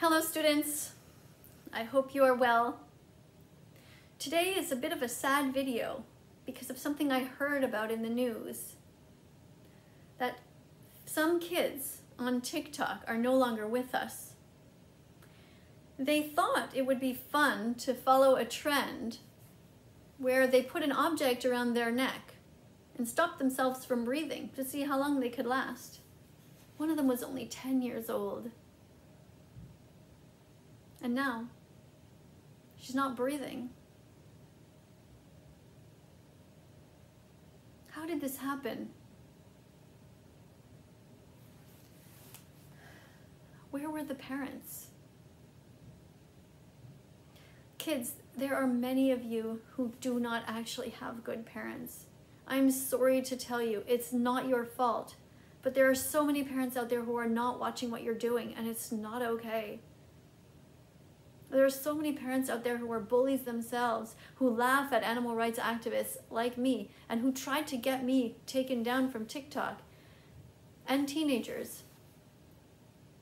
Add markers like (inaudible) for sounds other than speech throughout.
Hello students, I hope you are well. Today is a bit of a sad video because of something I heard about in the news. That some kids on TikTok are no longer with us. They thought it would be fun to follow a trend where they put an object around their neck and stop themselves from breathing to see how long they could last. One of them was only 10 years old. And now, she's not breathing. How did this happen? Where were the parents? Kids, there are many of you who do not actually have good parents. I'm sorry to tell you, it's not your fault. But there are so many parents out there who are not watching what you're doing, and it's not okay. There are so many parents out there who are bullies themselves, who laugh at animal rights activists like me, and who tried to get me taken down from TikTok, and teenagers.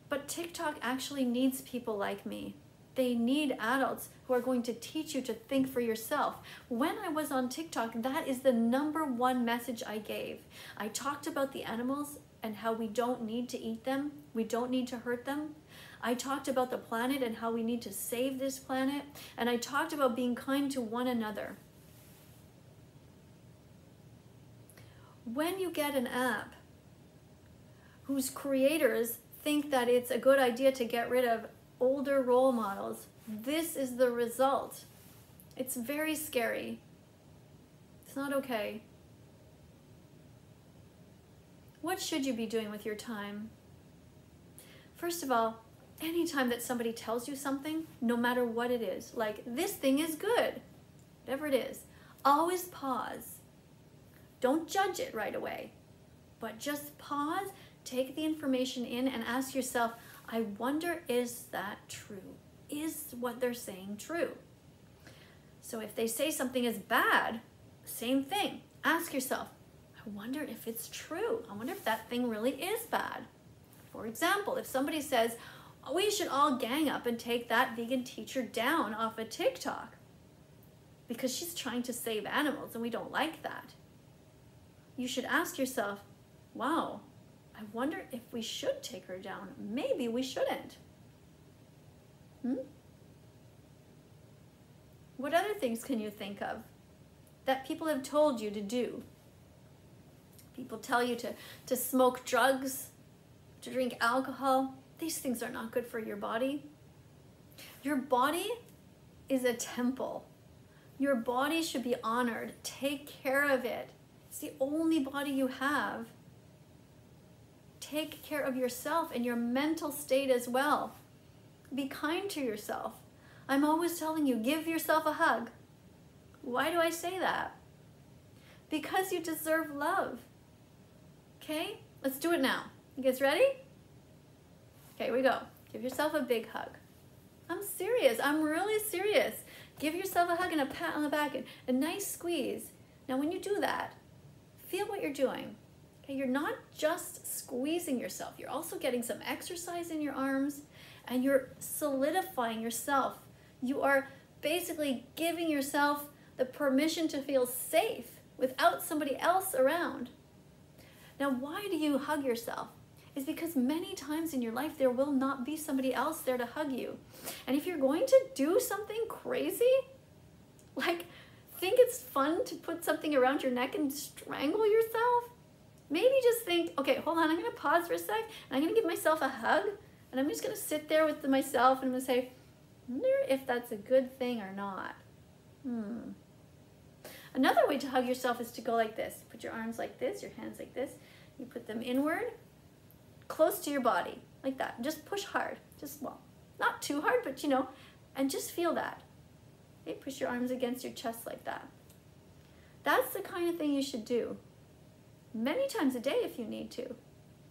But TikTok actually needs people like me. They need adults who are going to teach you to think for yourself. When I was on TikTok, that is the number one message I gave. I talked about the animals and how we don't need to eat them, we don't need to hurt them. I talked about the planet and how we need to save this planet, and I talked about being kind to one another. When you get an app whose creators think that it's a good idea to get rid of older role models, this is the result. It's very scary. It's not okay. What should you be doing with your time? First of all, anytime that somebody tells you something, no matter what it is, like this thing is good, whatever it is, always pause. Don't judge it right away, but just pause, take the information in and ask yourself, I wonder, is that true? Is what they're saying true? So if they say something is bad, same thing. Ask yourself, I wonder if it's true. I wonder if that thing really is bad. For example, if somebody says, we should all gang up and take that vegan teacher down off of TikTok because she's trying to save animals and we don't like that. You should ask yourself, wow, I wonder if we should take her down. Maybe we shouldn't. Hmm? What other things can you think of that people have told you to do? People tell you to, to smoke drugs, to drink alcohol. These things are not good for your body. Your body is a temple. Your body should be honored. Take care of it. It's the only body you have. Take care of yourself and your mental state as well. Be kind to yourself. I'm always telling you, give yourself a hug. Why do I say that? Because you deserve love. Okay, let's do it now. You guys ready? Okay, here we go. Give yourself a big hug. I'm serious. I'm really serious. Give yourself a hug and a pat on the back and a nice squeeze. Now, when you do that, feel what you're doing. Okay, you're not just squeezing yourself. You're also getting some exercise in your arms and you're solidifying yourself. You are basically giving yourself the permission to feel safe without somebody else around. Now, why do you hug yourself? Is because many times in your life there will not be somebody else there to hug you. And if you're going to do something crazy, like think it's fun to put something around your neck and strangle yourself, maybe just think, okay, hold on, I'm gonna pause for a sec, and I'm gonna give myself a hug, and I'm just gonna sit there with myself and I'm gonna say, wonder if that's a good thing or not. Hmm. Another way to hug yourself is to go like this. Put your arms like this, your hands like this. You put them inward, close to your body, like that. Just push hard. Just, well, not too hard, but you know, and just feel that. Okay, push your arms against your chest like that. That's the kind of thing you should do many times a day if you need to.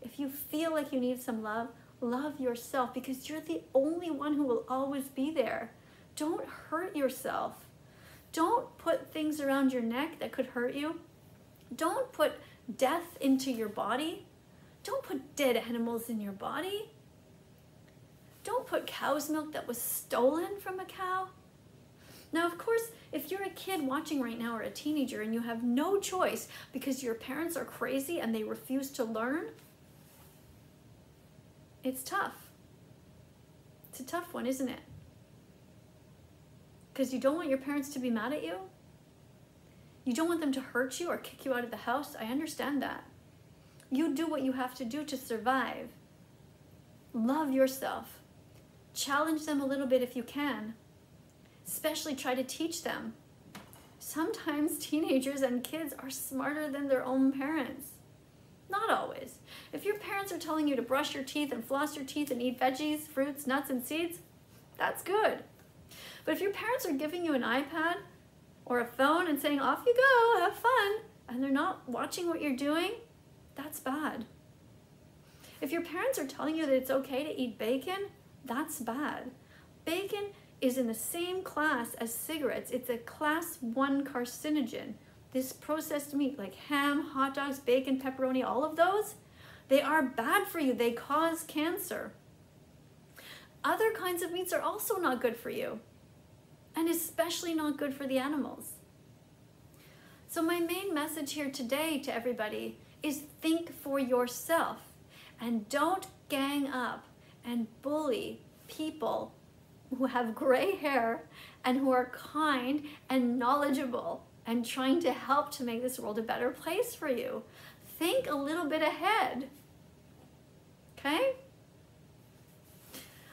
If you feel like you need some love, love yourself because you're the only one who will always be there. Don't hurt yourself. Don't put things around your neck that could hurt you. Don't put death into your body. Don't put dead animals in your body. Don't put cow's milk that was stolen from a cow. Now, of course, if you're a kid watching right now or a teenager and you have no choice because your parents are crazy and they refuse to learn, it's tough. It's a tough one, isn't it? Because you don't want your parents to be mad at you. You don't want them to hurt you or kick you out of the house. I understand that. You do what you have to do to survive. Love yourself. Challenge them a little bit if you can. Especially try to teach them. Sometimes (laughs) teenagers and kids are smarter than their own parents. Not always. If your parents are telling you to brush your teeth and floss your teeth and eat veggies, fruits, nuts, and seeds, that's good. But if your parents are giving you an iPad or a phone and saying, off you go, have fun, and they're not watching what you're doing, that's bad. If your parents are telling you that it's okay to eat bacon, that's bad. Bacon is in the same class as cigarettes. It's a class one carcinogen. This processed meat, like ham, hot dogs, bacon, pepperoni, all of those, they are bad for you. They cause cancer. Other kinds of meats are also not good for you, and especially not good for the animals. So, my main message here today to everybody is think for yourself and don't gang up and bully people who have gray hair and who are kind and knowledgeable and trying to help to make this world a better place for you. Think a little bit ahead. Okay?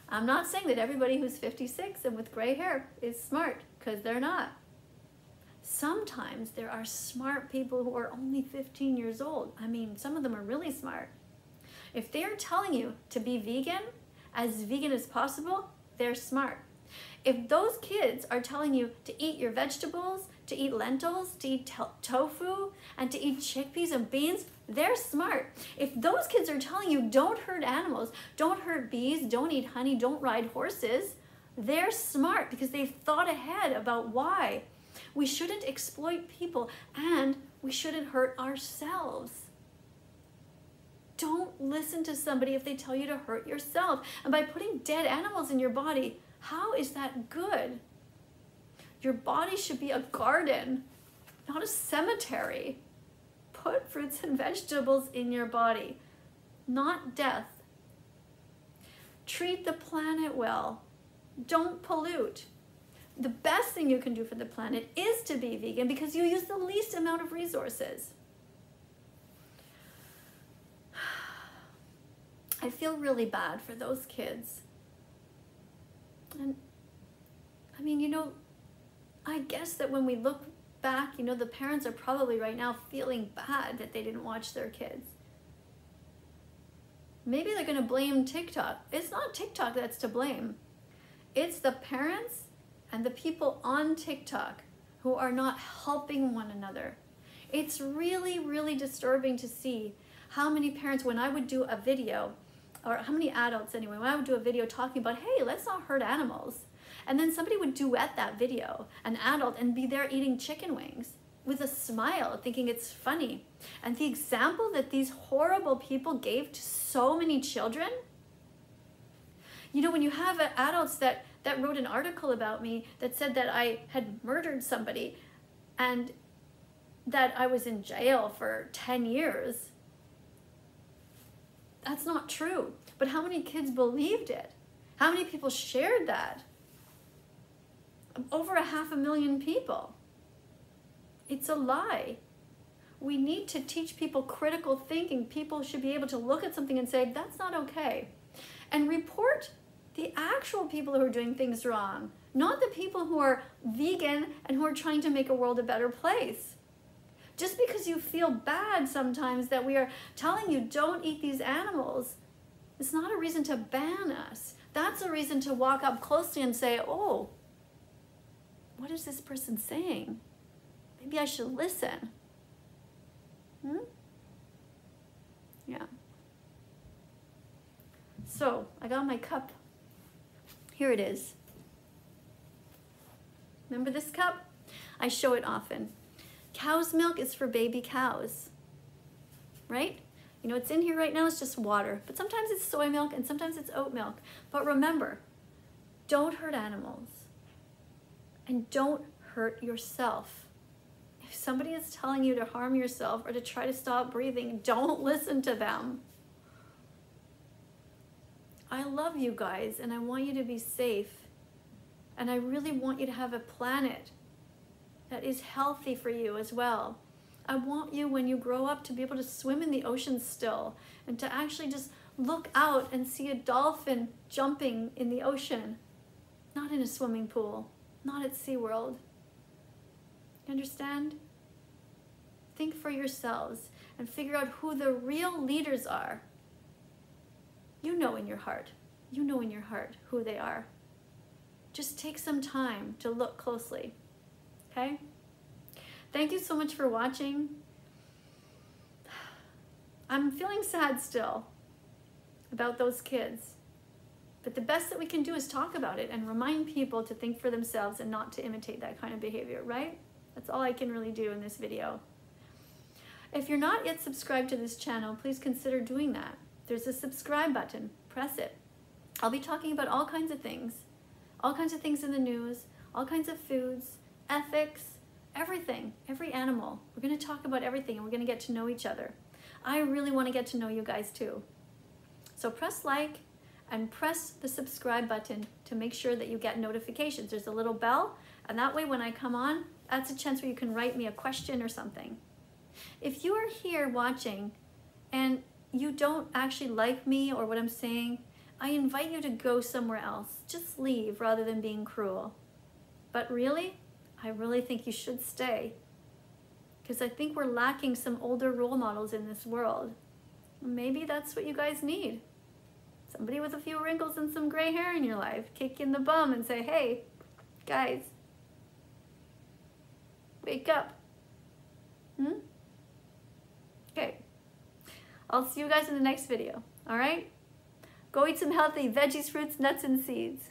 I'm not saying that everybody who's 56 and with gray hair is smart, because they're not. Sometimes there are smart people who are only 15 years old. I mean, some of them are really smart. If they're telling you to be vegan, as vegan as possible, they're smart. If those kids are telling you to eat your vegetables, to eat lentils, to eat to tofu, and to eat chickpeas and beans, they're smart. If those kids are telling you don't hurt animals, don't hurt bees, don't eat honey, don't ride horses, they're smart because they've thought ahead about why. We shouldn't exploit people and we shouldn't hurt ourselves. Don't listen to somebody if they tell you to hurt yourself. And by putting dead animals in your body, how is that good? Your body should be a garden, not a cemetery. Put fruits and (laughs) vegetables in your body, not death. Treat the planet well. Don't pollute. The best thing you can do for the planet is to be vegan because you use the least amount of resources. (sighs) I feel really bad for those kids. And I mean, you know, I guess that when we look back, you know, the parents are probably right now feeling bad that they didn't watch their kids. Maybe they're going to blame TikTok. It's not TikTok that's to blame. It's the parents and the people on TikTok who are not helping one another. It's really, really disturbing to see how many parents, when I would do a video, or how many adults anyway, when I would do a video talking about, hey, let's not hurt animals. And then somebody would duet that video, an adult, and be there eating chicken wings with a smile, thinking it's funny. And the example that these horrible people gave to so many children, you know, when you have adults that, that wrote an article about me that said that I had murdered somebody and that I was in jail for 10 years, that's not true. But how many kids believed it? How many people shared that? Over a half a million people. It's a lie. We need to teach people critical thinking. People should be able to look at something and say, that's not okay. And report actual people who are doing things wrong, not the people who are vegan and who are trying to make a world a better place. Just because you feel bad sometimes that we are telling you don't eat these animals, it's not a reason to ban us. That's a reason to walk up closely and say, oh, what is this person saying? Maybe I should listen. Hmm? Yeah. So, I got my cup. Here it is. Remember this cup? I show it often. Cow's milk is for baby cows, right? You know, it's in here right now, it's just water. But sometimes it's soy milk and sometimes it's oat milk. But remember, don't hurt animals and don't hurt yourself. If somebody is telling you to harm yourself or to try to stop breathing, don't (laughs) listen to them. I love you guys and I want you to be safe. And I really want you to have a planet that is healthy for you as well. I want you when you grow up to be able to swim in the ocean still and to actually just look out and see a dolphin jumping in the ocean, not in a swimming pool, not at SeaWorld. You understand? Think for yourselves and figure out who the real leaders are. You know in your heart. You know in your heart who they are. Just take some time to look closely. Okay? Thank you so much for watching. I'm feeling sad still about those kids. But the best that we can do is talk about it and remind people to think for themselves and not to imitate that kind of behavior, right? That's all I can really do in this video. If you're not yet subscribed to this channel, please consider doing that. There's a subscribe button, press it. I'll be talking about all kinds of things, all kinds of things in the news, all kinds of foods, ethics, everything, every animal. We're going to talk about everything and we're going to get to know each other. I really want to get to know you guys too. So press like and press the subscribe button to make sure that you get notifications. There's a little bell and that way when I come on, that's a chance where you can write me a question or something. If you are here watching and you don't actually like me or what I'm saying, I invite you to go somewhere else. Just leave rather than being cruel. But really, I really think you should stay. Because I think we're lacking some older role models in this world. Maybe that's what you guys need. Somebody with a few wrinkles and some gray hair in your life. Kick in the bum and say, hey, guys, wake up. Hmm? I'll see you guys in the next video. All right? Go eat some healthy veggies, fruits, nuts, and seeds.